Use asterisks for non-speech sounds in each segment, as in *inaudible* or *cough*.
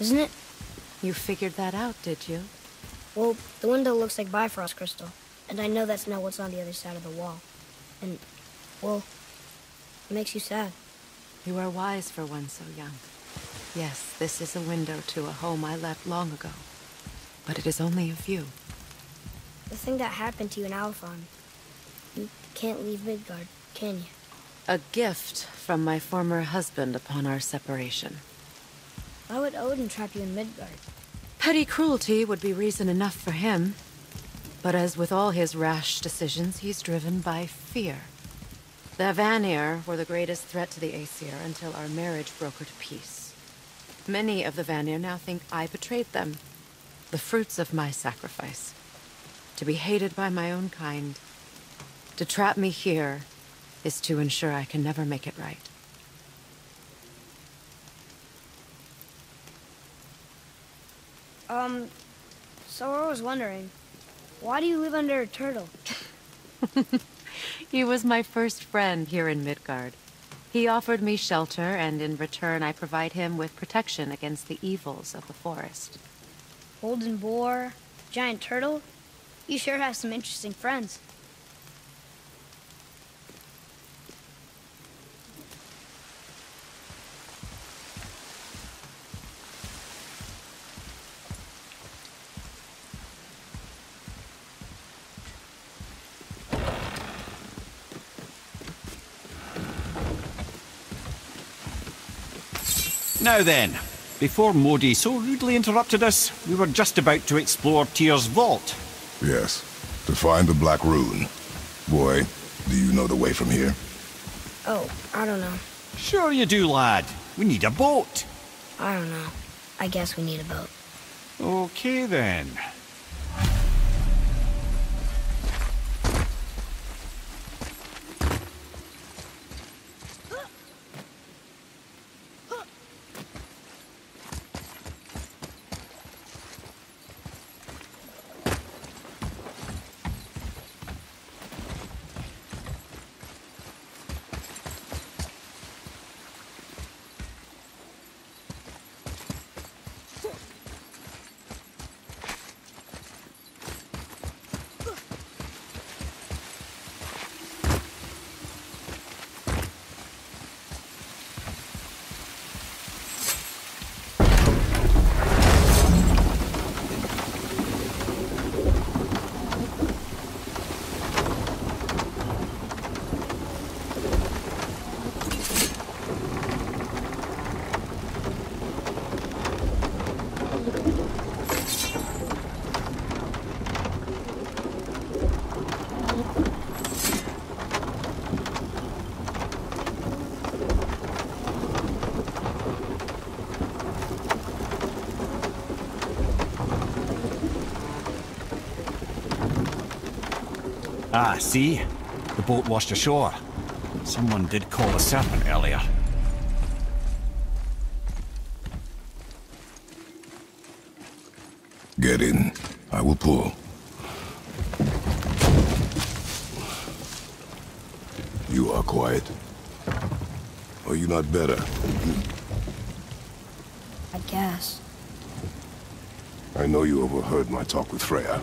isn't it? You figured that out, did you? Well, the window looks like Bifrost crystal, and I know that's not what's on the other side of the wall. And, well, it makes you sad. You are wise for one so young. Yes, this is a window to a home I left long ago. But it is only a view. The thing that happened to you in Alfheim. You can't leave Midgard, can you? A gift from my former husband upon our separation. Why would Odin trap you in Midgard? Petty cruelty would be reason enough for him. But as with all his rash decisions, he's driven by fear. The Vanir were the greatest threat to the Aesir until our marriage brokered peace. Many of the Vanir now think I betrayed them. The fruits of my sacrifice. To be hated by my own kind. To trap me here is to ensure I can never make it right. Um, so I was wondering, why do you live under a turtle? *laughs* he was my first friend here in Midgard. He offered me shelter, and in return I provide him with protection against the evils of the forest. Golden boar, giant turtle? You sure have some interesting friends. Now then, before Modi so rudely interrupted us, we were just about to explore Tyr's vault. Yes, to find the Black Rune. Boy, do you know the way from here? Oh, I don't know. Sure you do, lad. We need a boat. I don't know. I guess we need a boat. Okay then. Ah, see? The boat washed ashore. Someone did call the serpent earlier. Get in. I will pull. You are quiet. Are you not better? I guess. I know you overheard my talk with Freya.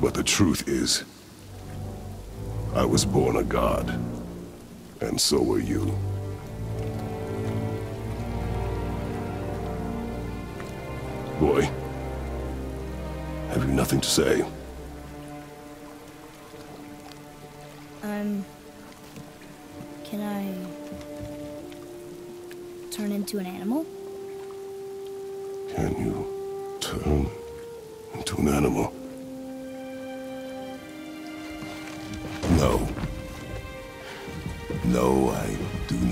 But the truth is, I was born a god. And so were you. Boy, have you nothing to say? Um. Can I. turn into an animal? Can you turn into an animal?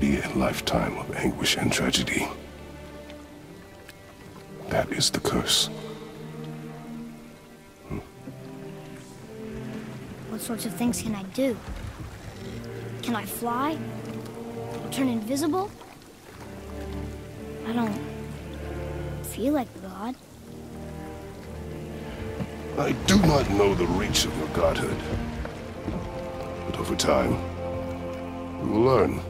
Be a lifetime of anguish and tragedy. That is the curse. Hmm? What sorts of things can I do? Can I fly? Turn invisible? I don't feel like god. I do not know the reach of your godhood. But over time, you will learn.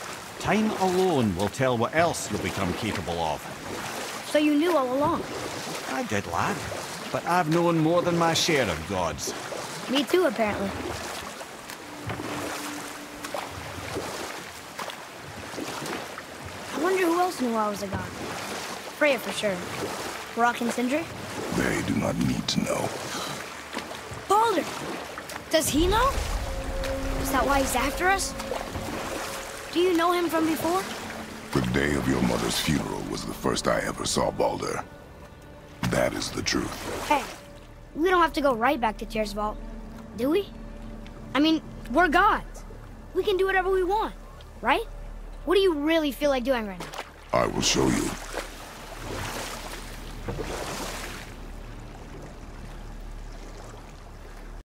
Time alone will tell what else you'll become capable of. So you knew all along? I did, lad. But I've known more than my share of gods. Me too, apparently. I wonder who else knew I was a god. Freya for sure. Brok and Sindri? They do not need to know. Baldur! Does he know? Is that why he's after us? Do you know him from before? The day of your mother's funeral was the first I ever saw Baldur. That is the truth. Hey, we don't have to go right back to Tyr's vault, do we? I mean, we're gods. We can do whatever we want, right? What do you really feel like doing right now? I will show you.